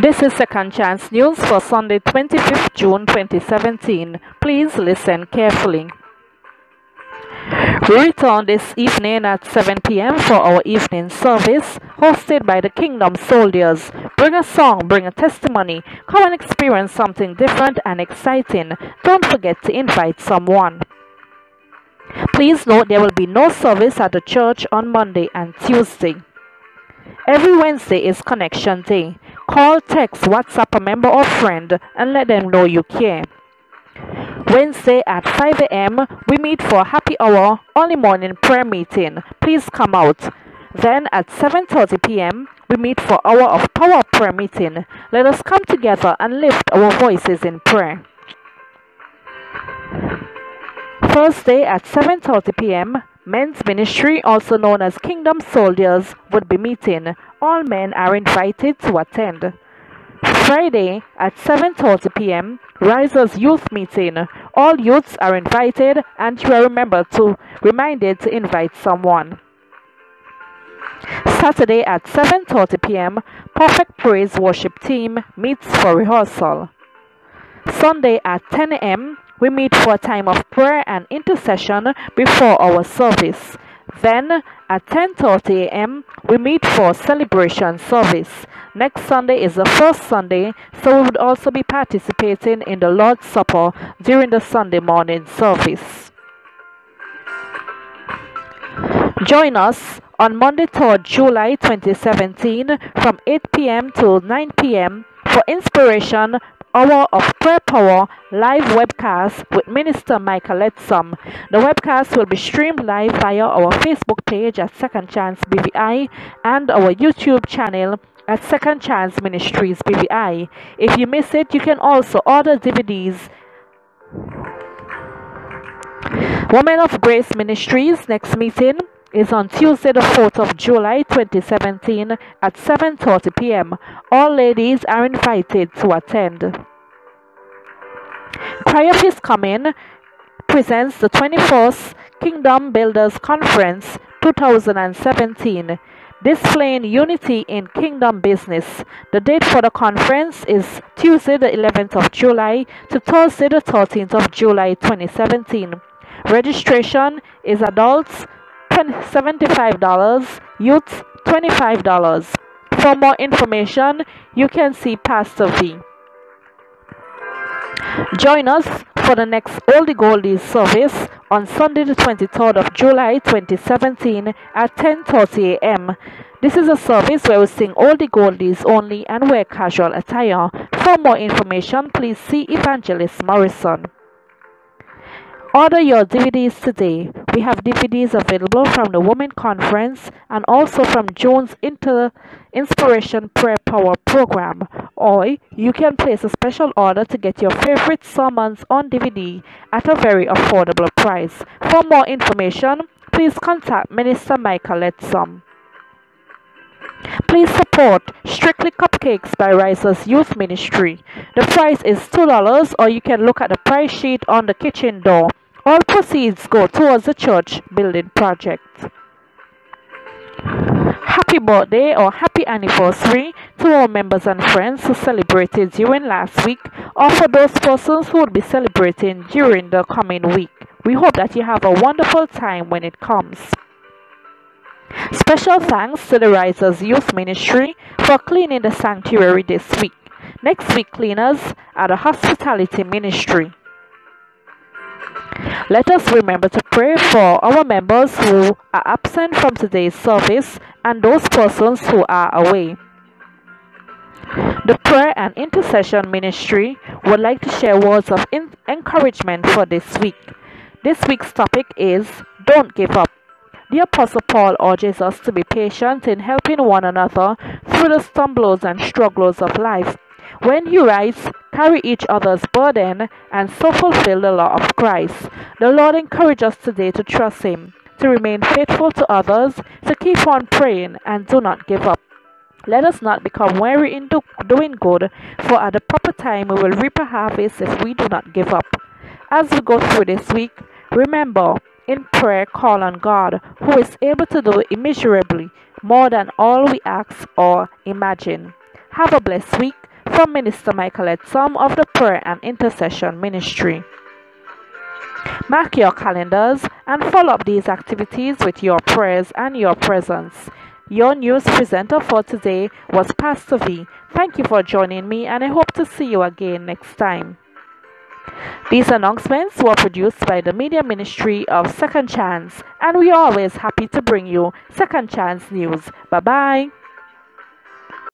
This is Second Chance News for Sunday, 25th June 2017. Please listen carefully. We return this evening at 7 p.m. for our evening service, hosted by the Kingdom Soldiers. Bring a song, bring a testimony, come and experience something different and exciting. Don't forget to invite someone. Please note there will be no service at the church on Monday and Tuesday. Every Wednesday is Connection Day. Call, text, WhatsApp a member or friend and let them know you care. Wednesday at 5 a.m., we meet for a happy hour early morning prayer meeting. Please come out. Then at 7:30 p.m., we meet for hour of power prayer meeting. Let us come together and lift our voices in prayer. Thursday at 7:30 p.m., Men's Ministry, also known as Kingdom Soldiers, would be meeting. All men are invited to attend. Friday at 7:30 p.m. Risers Youth Meeting. All youths are invited and you are remembered to reminded to invite someone. Saturday at 7:30 p.m. Perfect Praise Worship Team meets for rehearsal. Sunday at 10 a.m. we meet for a time of prayer and intercession before our service. Then at 10:30 a.m. we meet for celebration service. Next Sunday is the first Sunday, so we would also be participating in the Lord's Supper during the Sunday morning service. Join us on Monday, 3rd July 2017 from 8 p.m. to 9 p.m. for inspiration hour of prayer power live webcast with Minister Michael Letzum. The webcast will be streamed live via our Facebook page at Second Chance BVI and our YouTube channel at Second Chance Ministries BVI. If you miss it, you can also order DVDs. Women of Grace Ministries next meeting is on Tuesday the 4th of July 2017 at 7:30 p.m. All ladies are invited to attend. Of His Coming presents the 24th Kingdom Builders Conference 2017 displaying unity in kingdom business. The date for the conference is Tuesday the 11th of July to Thursday the 13th of July 2017. Registration is adults $75, youths $25. For more information, you can see Pastor V. Join us for the next Oldie Goldies service on Sunday the 23rd of July 2017 at 10.30 a.m. This is a service where we sing Oldie Goldies only and wear casual attire. For more information, please see Evangelist Morrison. Order your DVDs today. We have DVDs available from the Women Conference and also from June's Inter Inspiration Prayer Power program. Or you can place a special order to get your favorite sermons on DVD at a very affordable price. For more information, please contact Minister Michael Letzum. Please support Strictly Cupcakes by Risers Youth Ministry. The price is $2 or you can look at the price sheet on the kitchen door. All proceeds go towards the church building project. Happy birthday or happy anniversary to all members and friends who celebrated during last week or for those persons who will be celebrating during the coming week. We hope that you have a wonderful time when it comes. Special thanks to the Risers Youth Ministry for cleaning the sanctuary this week. Next week, cleaners are the Hospitality Ministry. Let us remember to pray for our members who are absent from today's service and those persons who are away. The Prayer and Intercession Ministry would like to share words of encouragement for this week. This week's topic is Don't Give Up. The Apostle Paul urges us to be patient in helping one another through the stumbles and struggles of life. When he writes, Carry each other's burden and so fulfill the law of Christ, the Lord encourages us today to trust Him, to remain faithful to others, to keep on praying, and do not give up. Let us not become weary in do- doing good, for at the proper time we will reap a harvest if we do not give up. As we go through this week, remember in prayer call on God, who is able to do immeasurably more than all we ask or imagine. Have a blessed week from Minister Michael Edsom of the Prayer and Intercession Ministry. Mark your calendars and follow up these activities with your prayers and your presence. Your news presenter for today was Pastor V. Thank you for joining me and I hope to see you again next time. These announcements were produced by the Media Ministry of Second Chance and we are always happy to bring you Second Chance News. Bye bye.